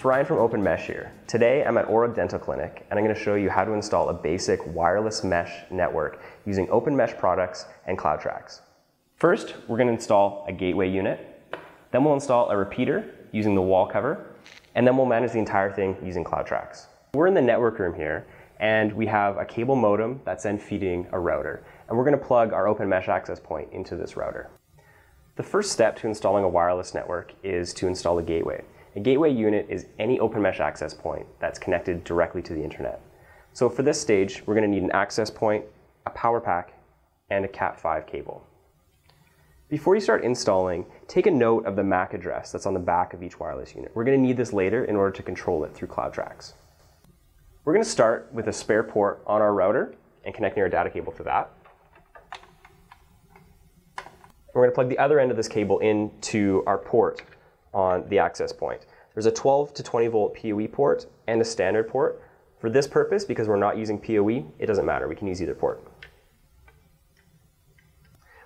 It's Ryan from Open Mesh here. Today I'm at Aura Dental Clinic and I'm going to show you how to install a basic wireless mesh network using Open Mesh products and CloudTrax. First, we're going to install a gateway unit. Then we'll install a repeater using the wall cover. And then we'll manage the entire thing using CloudTrax. We're in the network room here and we have a cable modem that's then feeding a router. And we're going to plug our Open Mesh access point into this router. The first step to installing a wireless network is to install a gateway. A gateway unit is any open mesh access point that's connected directly to the internet. So for this stage, we're going to need an access point, a power pack, and a Cat5 cable. Before you start installing, take a note of the MAC address that's on the back of each wireless unit. We're going to need this later in order to control it through CloudTrax. We're going to start with a spare port on our router and connecting our data cable to that. We're going to plug the other end of this cable into our port on the access point. There's a 12 to 20 volt PoE port and a standard port. For this purpose, because we're not using PoE, it doesn't matter. We can use either port.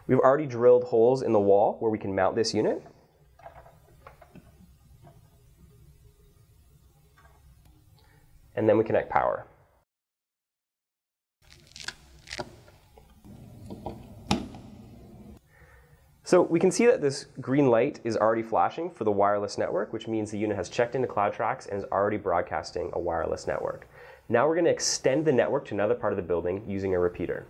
We've already drilled holes in the wall where we can mount this unit. And then we connect power. So we can see that this green light is already flashing for the wireless network, which means the unit has checked into CloudTrax and is already broadcasting a wireless network. Now we're going to extend the network to another part of the building using a repeater.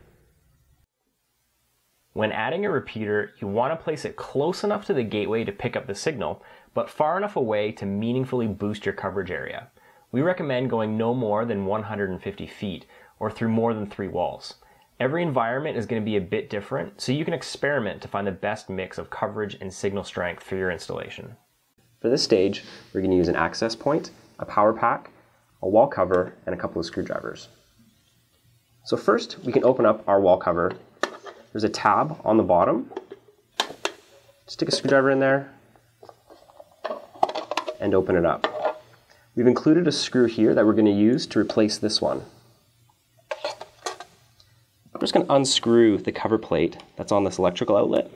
When adding a repeater, you want to place it close enough to the gateway to pick up the signal, but far enough away to meaningfully boost your coverage area. We recommend going no more than 150 feet, or through more than three walls. Every environment is going to be a bit different, so you can experiment to find the best mix of coverage and signal strength for your installation. For this stage, we're going to use an access point, a power pack, a wall cover, and a couple of screwdrivers. So first, we can open up our wall cover. There's a tab on the bottom. Stick a screwdriver in there and open it up. We've included a screw here that we're going to use to replace this one. Just going to unscrew the cover plate that's on this electrical outlet.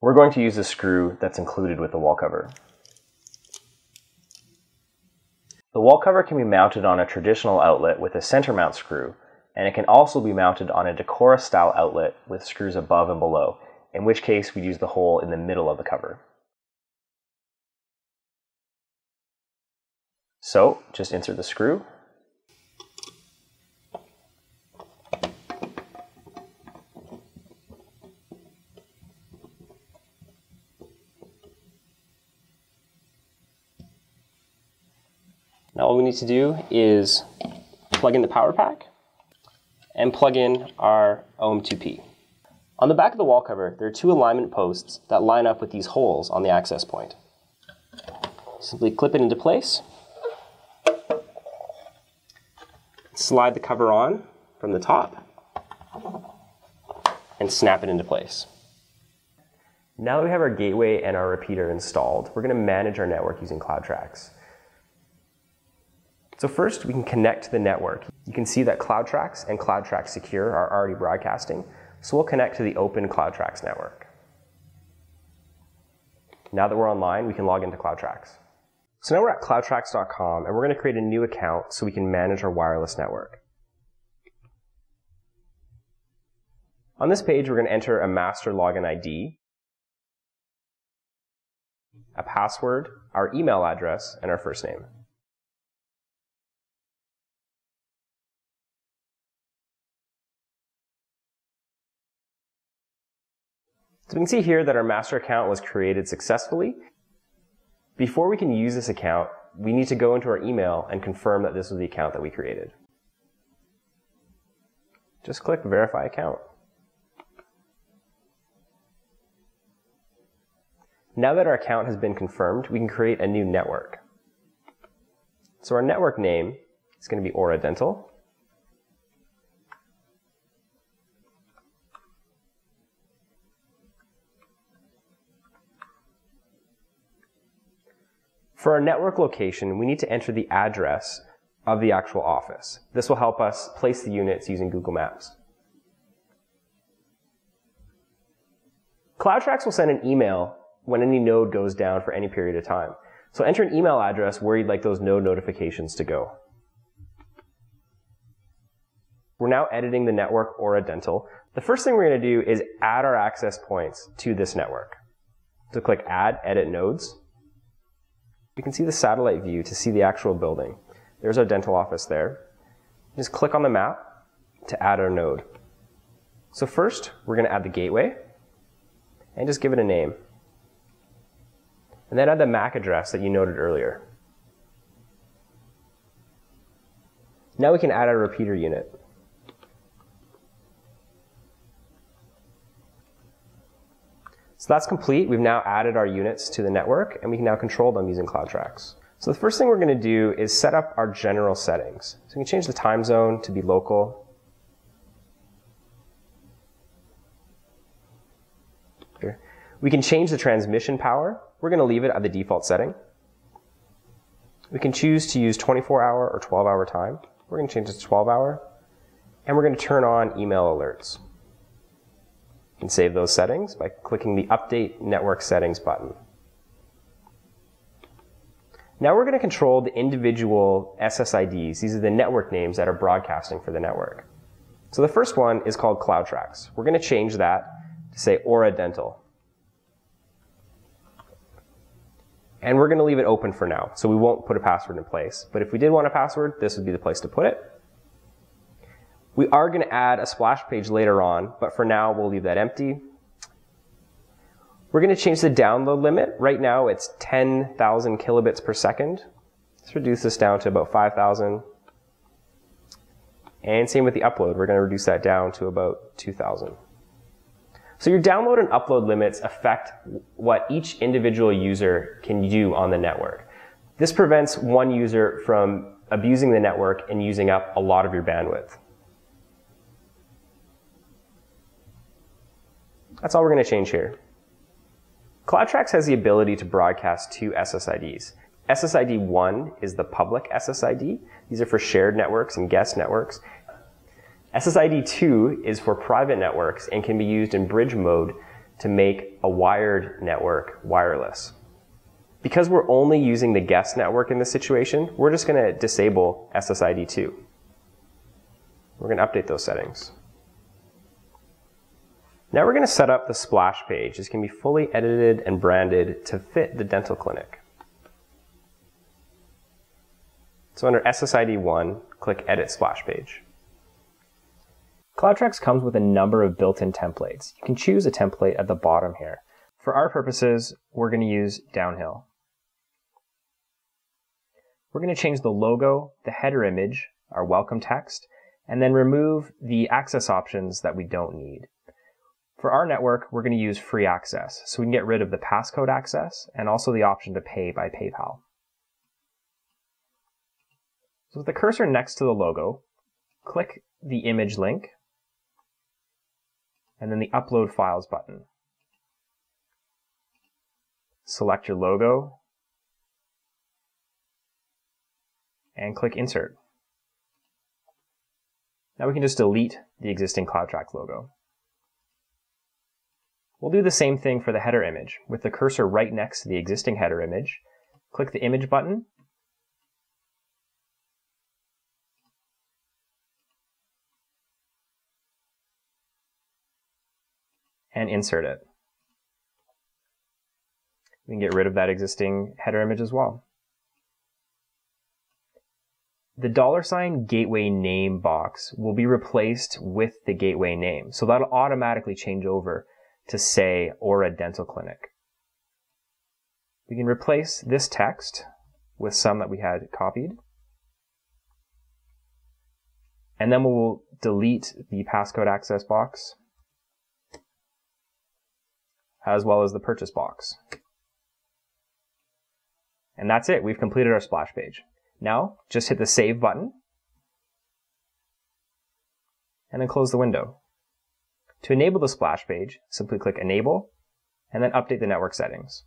We're going to use the screw that's included with the wall cover. The wall cover can be mounted on a traditional outlet with a center mount screw, and it can also be mounted on a Decora style outlet with screws above and below, in which case we'd use the hole in the middle of the cover. So just insert the screw. Now all we need to do is plug in the power pack and plug in our OM2P. On the back of the wall cover, there are two alignment posts that line up with these holes on the access point. Simply clip it into place slide the cover on from the top and snap it into place. Now that we have our gateway and our repeater installed, we're going to manage our network using CloudTrax. So first, we can connect to the network. You can see that CloudTrax and CloudTrax Secure are already broadcasting, so we'll connect to the open CloudTrax network. Now that we're online, we can log into CloudTrax. So now we're at cloudtrax.com and we're going to create a new account so we can manage our wireless network. On this page, we're going to enter a master login ID, a password, our email address, and our first name. So we can see here that our master account was created successfully before we can use this account, we need to go into our email and confirm that this was the account that we created. Just click Verify Account. Now that our account has been confirmed, we can create a new network. So our network name is going to be Aura Dental. For our network location, we need to enter the address of the actual office. This will help us place the units using Google Maps. CloudTrax will send an email when any node goes down for any period of time. So enter an email address where you'd like those node notifications to go. We're now editing the network Aura Dental. The first thing we're going to do is add our access points to this network. So click Add, Edit Nodes. You can see the satellite view to see the actual building. There's our dental office there. Just click on the map to add our node. So first, we're going to add the gateway and just give it a name. And then add the MAC address that you noted earlier. Now we can add our repeater unit. So that's complete. We've now added our units to the network and we can now control them using CloudTrax. So the first thing we're going to do is set up our general settings. So we can change the time zone to be local. Here. We can change the transmission power. We're going to leave it at the default setting. We can choose to use 24 hour or 12 hour time. We're going to change it to 12 hour. And we're going to turn on email alerts. Can save those settings by clicking the Update Network Settings button. Now we're going to control the individual SSIDs. These are the network names that are broadcasting for the network. So the first one is called CloudTrax. We're going to change that to say Aura Dental. And we're going to leave it open for now, so we won't put a password in place. But if we did want a password, this would be the place to put it. We are going to add a splash page later on, but for now we'll leave that empty. We're going to change the download limit. Right now it's 10,000 kilobits per second. Let's reduce this down to about 5,000. And same with the upload. We're going to reduce that down to about 2,000. So your download and upload limits affect what each individual user can do on the network. This prevents one user from abusing the network and using up a lot of your bandwidth. That's all we're going to change here. CloudTrax has the ability to broadcast two SSIDs. SSID 1 is the public SSID. These are for shared networks and guest networks. SSID 2 is for private networks and can be used in bridge mode to make a wired network wireless. Because we're only using the guest network in this situation, we're just going to disable SSID 2. We're going to update those settings. Now we're going to set up the splash page. This can be fully edited and branded to fit the dental clinic. So under SSID 1, click Edit Splash Page. CloudTrax comes with a number of built-in templates. You can choose a template at the bottom here. For our purposes, we're going to use Downhill. We're going to change the logo, the header image, our welcome text, and then remove the access options that we don't need. For our network, we're going to use free access, so we can get rid of the passcode access and also the option to pay by PayPal. So with the cursor next to the logo, click the image link and then the Upload Files button. Select your logo and click Insert. Now we can just delete the existing CloudTrax logo. We'll do the same thing for the header image. With the cursor right next to the existing header image, click the image button, and insert it. We can get rid of that existing header image as well. The dollar sign gateway name box will be replaced with the gateway name. So that'll automatically change over to say Aura Dental Clinic. We can replace this text with some that we had copied. And then we'll delete the passcode access box as well as the purchase box. And that's it. We've completed our splash page. Now, just hit the save button and then close the window. To enable the splash page, simply click Enable, and then update the network settings.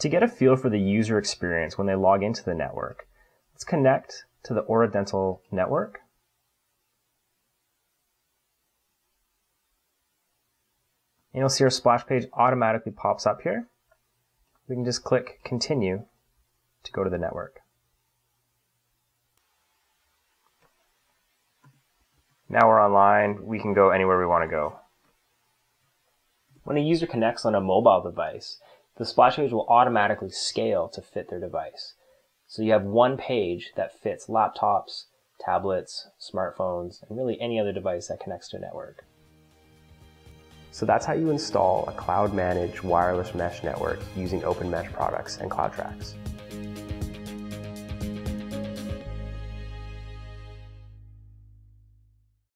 To get a feel for the user experience when they log into the network, let's connect to the Aura Dental network. And you'll see our splash page automatically pops up here. We can just click continue to go to the network. Now we're online, we can go anywhere we want to go. When a user connects on a mobile device, the splash page will automatically scale to fit their device. So you have one page that fits laptops, tablets, smartphones, and really any other device that connects to a network. So that's how you install a cloud-managed wireless mesh network using OpenMesh products and CloudTrax.